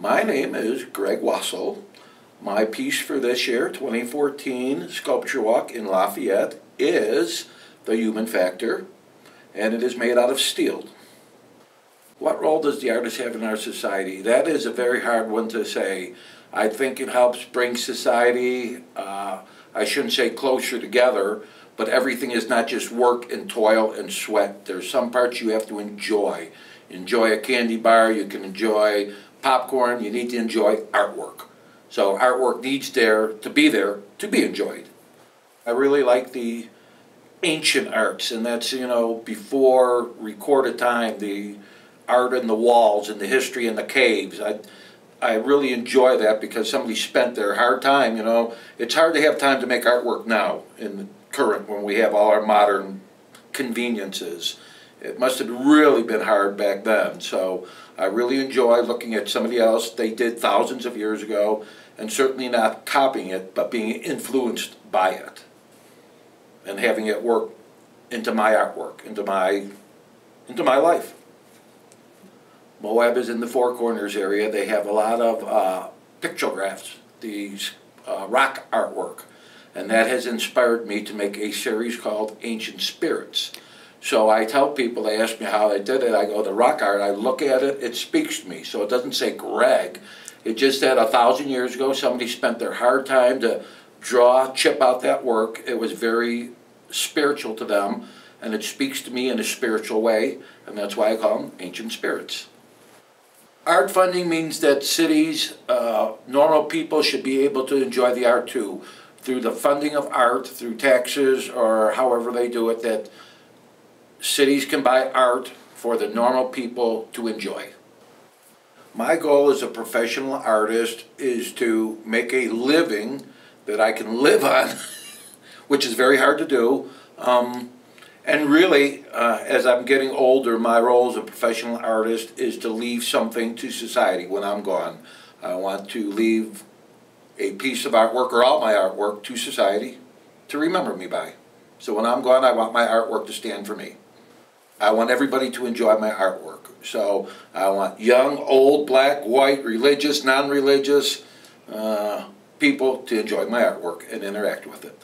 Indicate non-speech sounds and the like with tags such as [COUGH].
My name is Greg Wasil. My piece for this year, 2014 Sculpture Walk in Lafayette, is The Human Factor, and it is made out of steel. What role does the artist have in our society? That is a very hard one to say. I think it helps bring society, uh, I shouldn't say closer together, but everything is not just work and toil and sweat. There's some parts you have to enjoy. Enjoy a candy bar, you can enjoy popcorn, you need to enjoy artwork. So artwork needs there to be there to be enjoyed. I really like the ancient arts, and that's, you know, before recorded time, the art in the walls and the history in the caves. I, I really enjoy that because somebody spent their hard time, you know. It's hard to have time to make artwork now in the current when we have all our modern conveniences. It must have really been hard back then. So I really enjoy looking at somebody else they did thousands of years ago and certainly not copying it, but being influenced by it and having it work into my artwork, into my, into my life. Moab is in the Four Corners area. They have a lot of uh, pictographs, these uh, rock artwork, and that has inspired me to make a series called Ancient Spirits. So I tell people, they ask me how I did it, I go, the rock art, I look at it, it speaks to me. So it doesn't say Greg. It just said a thousand years ago, somebody spent their hard time to draw, chip out that work. It was very spiritual to them, and it speaks to me in a spiritual way, and that's why I call them ancient spirits. Art funding means that cities, uh, normal people should be able to enjoy the art too, through the funding of art, through taxes, or however they do it, that cities can buy art for the normal people to enjoy. My goal as a professional artist is to make a living that I can live on, [LAUGHS] which is very hard to do. Um, and really, uh, as I'm getting older, my role as a professional artist is to leave something to society when I'm gone. I want to leave a piece of artwork or all my artwork to society to remember me by. So when I'm gone, I want my artwork to stand for me. I want everybody to enjoy my artwork. So I want young, old, black, white, religious, non-religious uh, people to enjoy my artwork and interact with it.